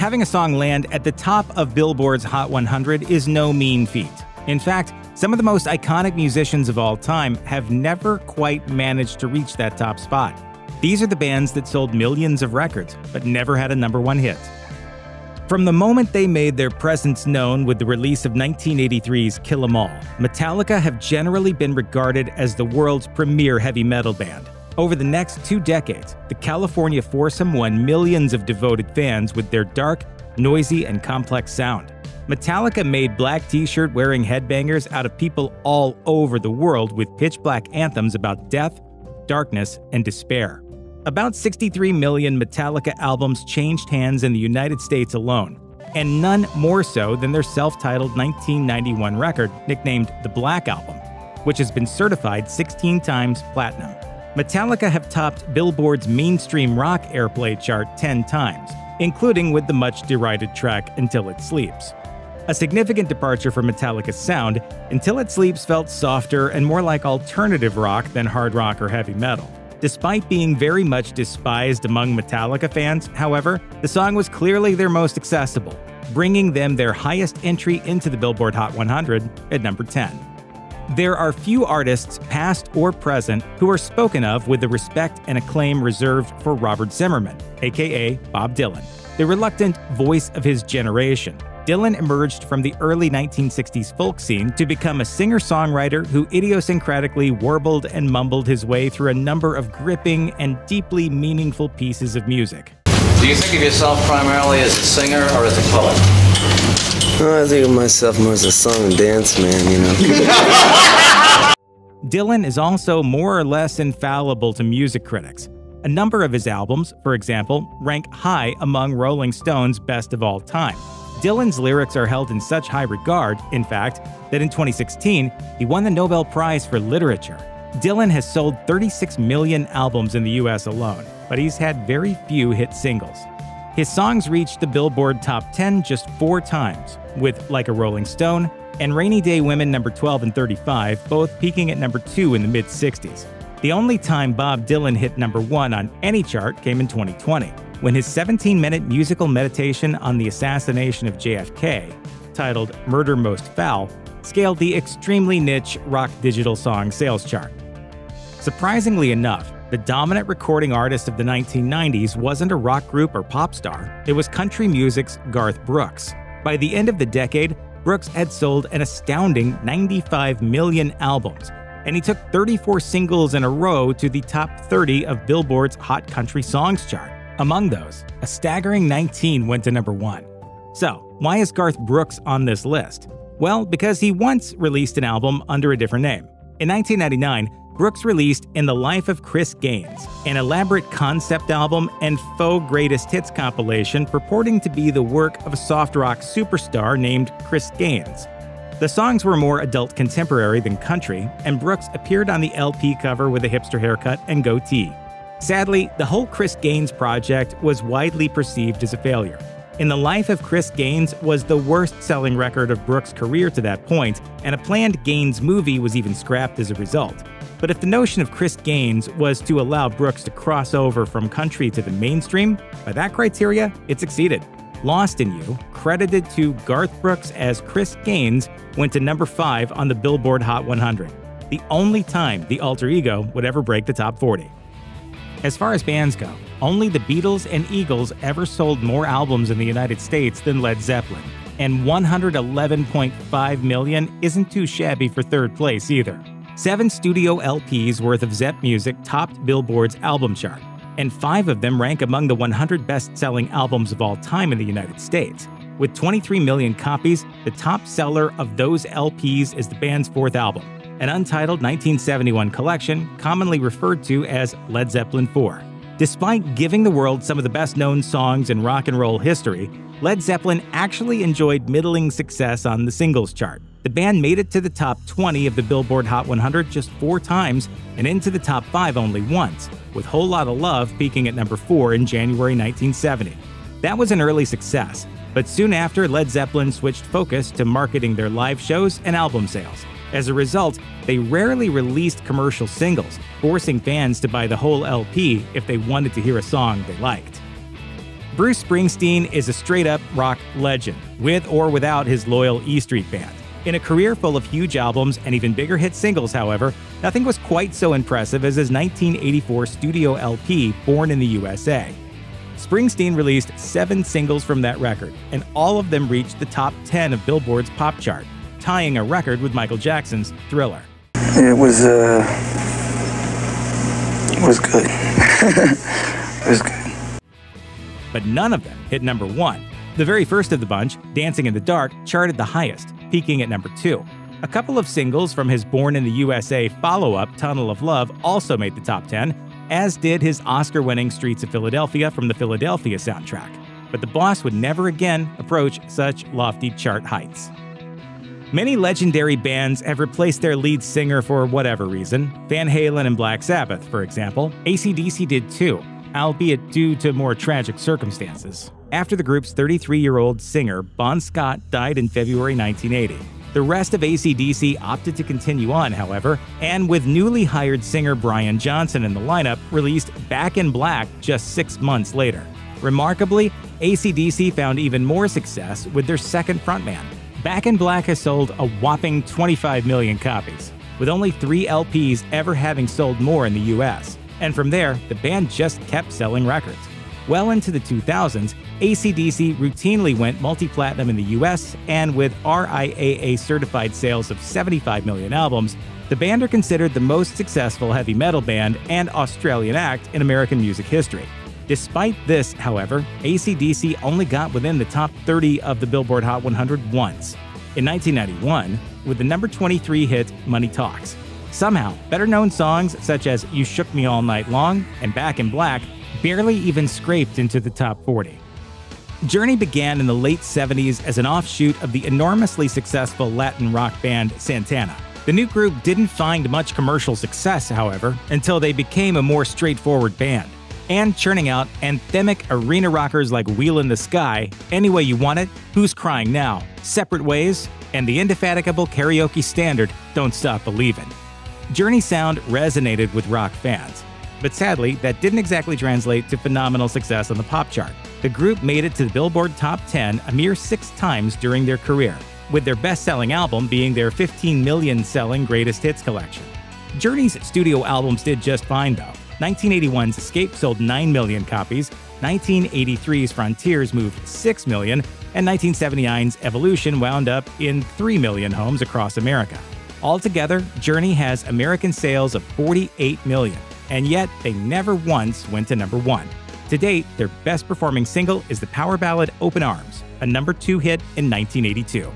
having a song land at the top of Billboard's Hot 100 is no mean feat. In fact, some of the most iconic musicians of all time have never quite managed to reach that top spot. These are the bands that sold millions of records, but never had a number one hit. From the moment they made their presence known with the release of 1983's Kill 'Em All, Metallica have generally been regarded as the world's premier heavy metal band. Over the next two decades, the California foursome won millions of devoted fans with their dark, noisy, and complex sound. Metallica made black t shirt wearing headbangers out of people all over the world with pitch black anthems about death, darkness, and despair. About 63 million Metallica albums changed hands in the United States alone, and none more so than their self titled 1991 record, nicknamed the Black Album, which has been certified 16 times platinum. Metallica have topped Billboard's mainstream rock airplay chart 10 times, including with the much derided track Until It Sleeps. A significant departure from Metallica's sound, Until It Sleeps felt softer and more like alternative rock than hard rock or heavy metal. Despite being very much despised among Metallica fans, however, the song was clearly their most accessible, bringing them their highest entry into the Billboard Hot 100 at number 10. There are few artists, past or present, who are spoken of with the respect and acclaim reserved for Robert Zimmerman, aka Bob Dylan, the reluctant voice of his generation. Dylan emerged from the early 1960s folk scene to become a singer songwriter who idiosyncratically warbled and mumbled his way through a number of gripping and deeply meaningful pieces of music. Do you think of yourself primarily as a singer or as a poet? Oh, I think of myself more as a song and dance man, you know. Dylan is also more or less infallible to music critics. A number of his albums, for example, rank high among Rolling Stone's best of all time. Dylan's lyrics are held in such high regard, in fact, that in 2016, he won the Nobel Prize for Literature. Dylan has sold 36 million albums in the US alone, but he's had very few hit singles. His songs reached the Billboard Top 10 just four times, with Like a Rolling Stone and Rainy Day Women number 12 and 35, both peaking at number 2 in the mid 60s. The only time Bob Dylan hit number 1 on any chart came in 2020, when his 17 minute musical meditation on the assassination of JFK, titled Murder Most Foul, scaled the extremely niche rock digital song sales chart. Surprisingly enough, the dominant recording artist of the 1990s wasn't a rock group or pop star, it was country music's Garth Brooks. By the end of the decade, Brooks had sold an astounding 95 million albums, and he took 34 singles in a row to the top 30 of Billboard's Hot Country Songs chart. Among those, a staggering 19 went to number one. So, why is Garth Brooks on this list? Well, because he once released an album under a different name. In 1999, Brooks released In the Life of Chris Gaines, an elaborate concept album and faux greatest hits compilation purporting to be the work of a soft rock superstar named Chris Gaines. The songs were more adult contemporary than country, and Brooks appeared on the LP cover with a hipster haircut and goatee. Sadly, the whole Chris Gaines project was widely perceived as a failure. In the Life of Chris Gaines was the worst selling record of Brooks' career to that point, and a planned Gaines movie was even scrapped as a result. But if the notion of Chris Gaines was to allow Brooks to cross over from country to the mainstream, by that criteria, it succeeded. Lost in You, credited to Garth Brooks as Chris Gaines, went to number 5 on the Billboard Hot 100, the only time the alter ego would ever break the top 40. As far as bands go, only the Beatles and Eagles ever sold more albums in the United States than Led Zeppelin, and 111.5 million isn't too shabby for third place either. Seven studio LPs worth of Zep music topped Billboard's album chart, and five of them rank among the 100 best selling albums of all time in the United States. With 23 million copies, the top seller of those LPs is the band's fourth album, an untitled 1971 collection commonly referred to as Led Zeppelin 4. Despite giving the world some of the best known songs in rock and roll history, Led Zeppelin actually enjoyed middling success on the singles chart. The band made it to the top 20 of the Billboard Hot 100 just four times and into the top 5 only once, with Whole Lotta Love peaking at number 4 in January 1970. That was an early success, but soon after, Led Zeppelin switched focus to marketing their live shows and album sales. As a result, they rarely released commercial singles, forcing fans to buy the whole LP if they wanted to hear a song they liked. Bruce Springsteen is a straight up rock legend, with or without his loyal E Street Band. In a career full of huge albums and even bigger hit singles, however, nothing was quite so impressive as his 1984 studio LP, Born in the USA. Springsteen released seven singles from that record, and all of them reached the top 10 of Billboard's pop chart, tying a record with Michael Jackson's Thriller. It was, uh, it was good. it was good. But none of them hit number one. The very first of the bunch, Dancing in the Dark, charted the highest, peaking at number two. A couple of singles from his Born in the USA follow up, Tunnel of Love, also made the top 10, as did his Oscar winning Streets of Philadelphia from the Philadelphia soundtrack. But the boss would never again approach such lofty chart heights. Many legendary bands have replaced their lead singer for whatever reason. Van Halen and Black Sabbath, for example. ACDC did too, albeit due to more tragic circumstances. After the group's 33 year old singer, Bon Scott, died in February 1980. The rest of ACDC opted to continue on, however, and with newly hired singer Brian Johnson in the lineup, released Back in Black just six months later. Remarkably, ACDC found even more success with their second frontman. Back in Black has sold a whopping 25 million copies, with only three LPs ever having sold more in the US. And from there, the band just kept selling records. Well into the 2000s, ACDC routinely went multi platinum in the US, and with RIAA certified sales of 75 million albums, the band are considered the most successful heavy metal band and Australian act in American music history. Despite this, however, ACDC only got within the top 30 of the Billboard Hot 100 once. In 1991, with the number 23 hit Money Talks. Somehow, better known songs such as You Shook Me All Night Long and Back in Black barely even scraped into the top 40. Journey began in the late 70s as an offshoot of the enormously successful Latin rock band Santana. The new group didn't find much commercial success, however, until they became a more straightforward band. And churning out anthemic arena rockers like Wheel in the Sky, Any Way You Want It, Who's Crying Now, Separate Ways, and the indefatigable karaoke standard Don't Stop Believin'. Journey sound resonated with rock fans, but sadly, that didn't exactly translate to phenomenal success on the pop chart. The group made it to the Billboard Top 10 a mere six times during their career, with their best selling album being their 15 million selling greatest hits collection. Journey's studio albums did just fine though. 1981's Escape sold 9 million copies, 1983's Frontiers moved 6 million, and 1979's Evolution wound up in 3 million homes across America. Altogether, Journey has American sales of 48 million, and yet they never once went to number one. To date, their best performing single is the power ballad Open Arms, a number two hit in 1982.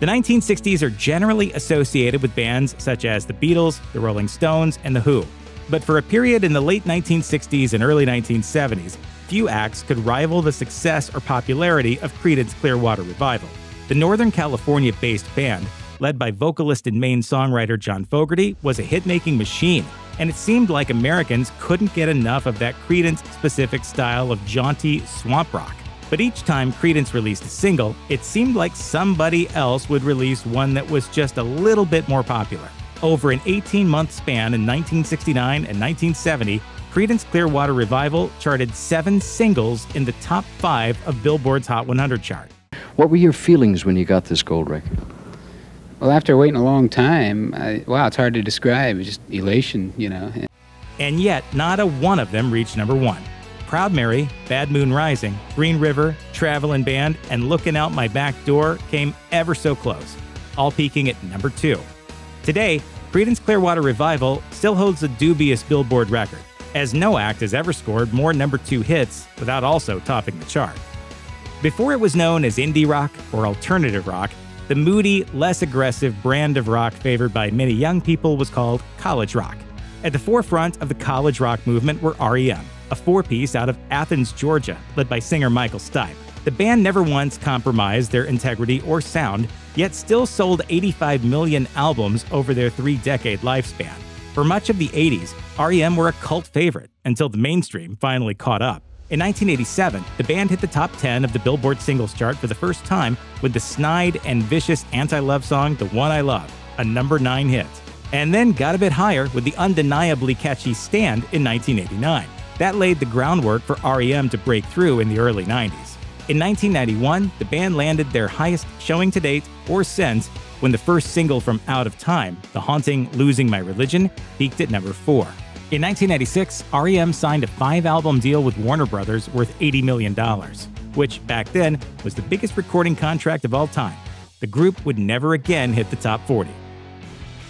The 1960s are generally associated with bands such as the Beatles, the Rolling Stones, and the Who. But for a period in the late 1960s and early 1970s, few acts could rival the success or popularity of Creedence Clearwater Revival. The Northern California based band, led by vocalist and main songwriter John Fogerty, was a hit making machine, and it seemed like Americans couldn't get enough of that Creedence specific style of jaunty swamp rock. But each time Creedence released a single, it seemed like somebody else would release one that was just a little bit more popular. Over an 18 month span in 1969 and 1970, Creedence Clearwater Revival charted seven singles in the top five of Billboard's Hot 100 chart. What were your feelings when you got this gold record? Well, after waiting a long time, I, wow, it's hard to describe. Just elation, you know. And yet, not a one of them reached number one. Proud Mary, Bad Moon Rising, Green River, Travelin' Band, and Looking Out My Back Door came ever so close, all peaking at number two. Today, Creedence Clearwater Revival still holds a dubious Billboard record, as no act has ever scored more number two hits without also topping the chart. Before it was known as indie rock or alternative rock, the moody, less aggressive brand of rock favored by many young people was called college rock. At the forefront of the college rock movement were REM, a four piece out of Athens, Georgia, led by singer Michael Stipe. The band never once compromised their integrity or sound, yet still sold 85 million albums over their three decade lifespan. For much of the 80s, REM were a cult favorite until the mainstream finally caught up. In 1987, the band hit the top 10 of the Billboard singles chart for the first time with the snide and vicious anti love song The One I Love, a number 9 hit, and then got a bit higher with the undeniably catchy Stand in 1989. That laid the groundwork for REM to break through in the early 90s. In 1991, the band landed their highest showing to date or since when the first single from Out of Time, the haunting Losing My Religion, peaked at number 4. In 1996, REM signed a five album deal with Warner Brothers worth $80 million, which back then was the biggest recording contract of all time. The group would never again hit the top 40.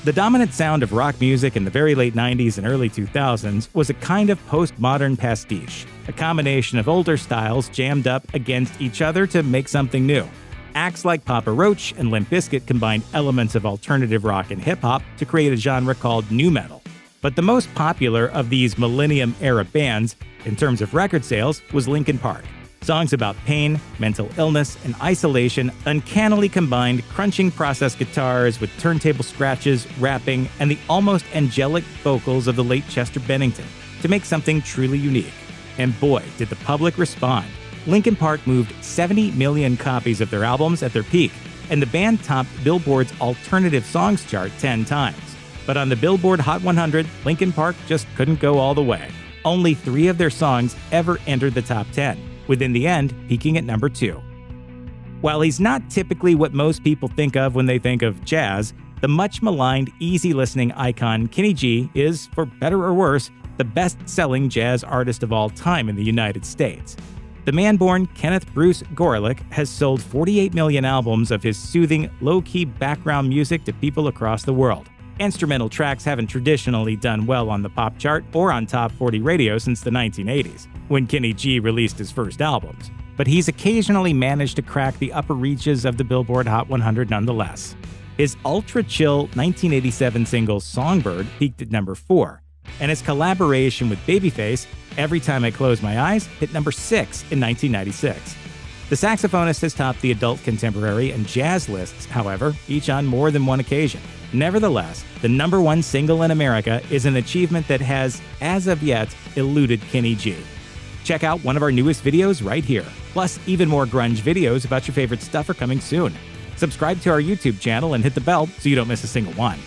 The dominant sound of rock music in the very late 90s and early 2000s was a kind of postmodern pastiche, a combination of older styles jammed up against each other to make something new. Acts like Papa Roach and Limp Bizkit combined elements of alternative rock and hip hop to create a genre called nu metal. But the most popular of these millennium era bands, in terms of record sales, was Linkin Park. Songs about pain, mental illness, and isolation uncannily combined crunching processed guitars with turntable scratches, rapping, and the almost angelic vocals of the late Chester Bennington to make something truly unique. And boy, did the public respond. Linkin Park moved 70 million copies of their albums at their peak, and the band topped Billboard's Alternative Songs chart 10 times. But on the Billboard Hot 100, Linkin Park just couldn't go all the way. Only three of their songs ever entered the top 10 with in the end peaking at number 2. While he's not typically what most people think of when they think of jazz, the much maligned, easy listening icon Kenny G is, for better or worse, the best selling jazz artist of all time in the United States. The man born Kenneth Bruce Gorelick has sold 48 million albums of his soothing, low key background music to people across the world. Instrumental tracks haven't traditionally done well on the pop chart or on top 40 radio since the 1980s, when Kenny G released his first albums. But he's occasionally managed to crack the upper reaches of the Billboard Hot 100 nonetheless. His ultra chill 1987 single Songbird peaked at number 4, and his collaboration with Babyface, Every Time I Close My Eyes, hit number 6 in 1996. The saxophonist has topped the adult contemporary and jazz lists, however, each on more than one occasion. Nevertheless, the number one single in America is an achievement that has, as of yet, eluded Kenny G. Check out one of our newest videos right here. Plus, even more grunge videos about your favorite stuff are coming soon. Subscribe to our YouTube channel and hit the bell so you don't miss a single one.